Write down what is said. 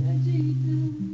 还记得。